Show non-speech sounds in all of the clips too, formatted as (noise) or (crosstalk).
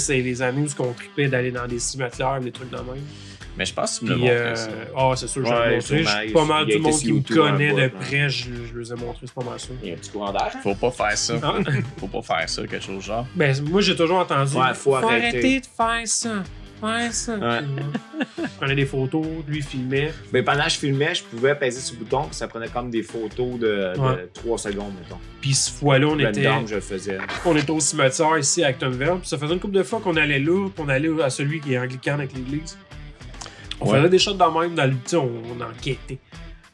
C'est les années où on tripait d'aller dans des cimetières, des trucs de même. Mais je pense que tu me l'as montré, euh, ça. ah, c'est sûr, que Ouais, j'ai montré. sûrement, J'ai pas mal du monde qui me connaît de près, je, je les ai montrés, c'est pas mal ça. Il y a un petit courant d'air. Faut pas faire ça. Ah. Faut pas faire ça, quelque chose genre. Ben, moi, j'ai toujours entendu. Ouais, faut arrêter. de faire ça. Faire ça. Ouais. je prenais des photos, lui il filmait. Mais pendant que je filmais, je pouvais peser sur le bouton, puis ça prenait comme des photos de, de Ouais. 3 secondes, mettons. Puis cette fois-là, on Le était, down, je le faisais. on était au cimetière ici à Actonville. Puis ça faisait une couple de fois qu'on allait là, puis on allait à celui qui est anglican avec l'église. On Ouais. faisait des shots dans même dans le. On, on enquêtait.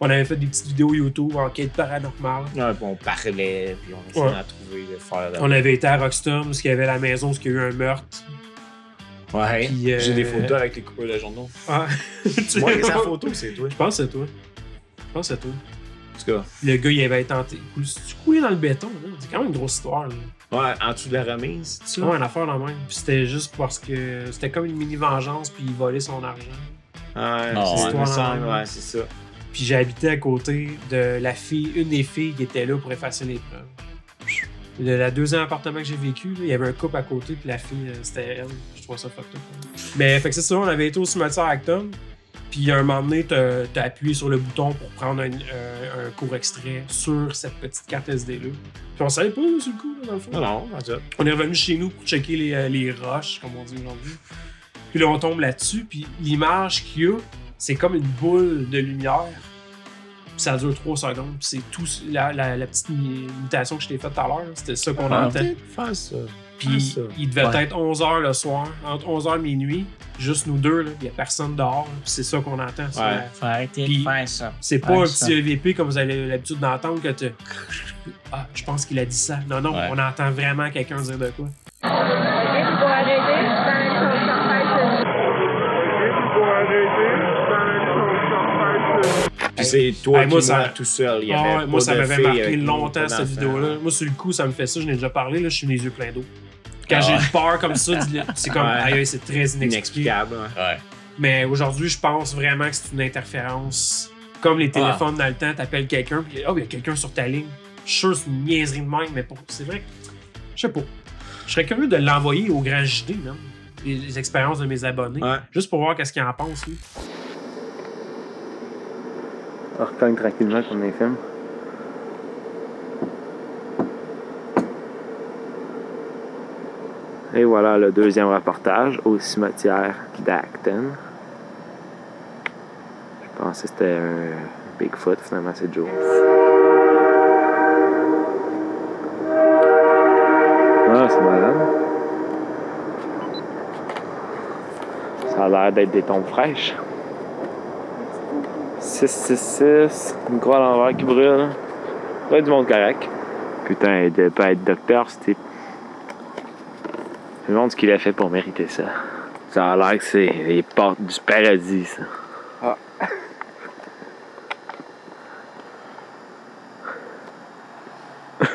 On avait fait des petites vidéos YouTube, enquête paranormale. Ouais, puis on parlait, puis on essayait Ouais. d'en trouver, de faire. On avait été à Rockstorm, parce qu'il y avait la maison, parce qu'il y a eu un meurtre. Ouais. Puis, euh, J'ai des photos avec les coupeurs de journaux. Ah. (laughs) Tu- Moi, sa photo, c'est toi. Je pense que c'est toi. Je pense que c'est toi. En tout cas, Le gars, il avait tenté. Tu coulé dans le béton, là? C'est quand même une grosse histoire, là. ouais, en dessous de la remise, c'est ça? vraiment une affaire dans même. Puis c'était juste parce que c'était comme une mini-vengeance, puis il volait son argent. Ouais, c'est ouais. ça, ouais, c'est ça. Puis j'ai habité à côté de la fille, une des filles qui était là pour effacer les preuves. Le la deuxième appartement que j'ai vécu, là, il y avait un couple à côté, puis la fille, euh, c'était elle. Je trouvais ça fucked up. Mais fait que c'est ça, on avait été au cimetière Acton. Puis un moment donné, t'as appuyé sur le bouton pour prendre un, euh, un court extrait sur cette petite carte SD-là. Puis on savait pas, là, sur le coup, là, dans le fond. Non, non, en tout On est revenu chez nous pour checker les, euh, les roches, comme on dit aujourd'hui. Puis là, on tombe là-dessus, puis l'image qu'il y a, c'est comme une boule de lumière. Ça dure 3 secondes. C'est tout. La, la- la petite imi- imitation que je t'ai faite tout à l'heure, c'était ça qu'on Ah, entend. Faire ça. Puis Ah, il devait Ouais. être 11h le soir, entre 11h et minuit, juste nous deux, là. Il n'y a personne dehors. c'est ça qu'on entend. Ouais. Faut arrêter de faire ça. C'est pas un ça. petit EVP comme vous avez l'habitude d'entendre que tu. Ah, je pense qu'il a dit ça. Non, non, Ouais. on entend vraiment quelqu'un dire de quoi. C'est toi Hey, qui moi, moi, ça- tout seul. Il y Ah avait moi, ça m'avait marqué nous, longtemps, cette vidéo-là. Moi, sur le coup, ça me fait ça, je n'ai déjà parlé, là, je suis les yeux pleins d'eau. Quand Ah j'ai ouais. peur comme ça, c'est comme, Ouais. aïe, aïe, c'est très inexplicable. Ouais. Mais aujourd'hui, je pense vraiment que c'est une interférence. Comme les téléphones dans le temps, t'appelles quelqu'un, puis oh, il y a quelqu'un sur ta ligne. Je suis sûr que c'est une niaiserie de même, mais pour... c'est vrai que. Je sais pas. Je serais curieux de l'envoyer au grand JD, même. Les, les expériences de mes abonnés. Ouais. Juste pour voir qu'est-ce qu'il en pense, lui. On recogne tranquillement comme les films. Et voilà le deuxième reportage au cimetière d'Acton. Je pensais que c'était un Bigfoot, finalement c'est Joe. Ah, c'est malade. Ça a l'air d'être des tombes fraîches. 666, une croix à l'envers qui brûle. Ouais, du monde correct. Putain, il devait pas être docteur, c'était. Je me demande ce qu'il a fait pour mériter ça. Ça a l'air que c'est les portes du paradis, ça. (laughs)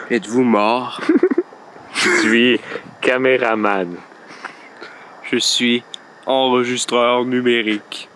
Êtes-vous mort? Je suis caméraman. Je suis enregistreur numérique.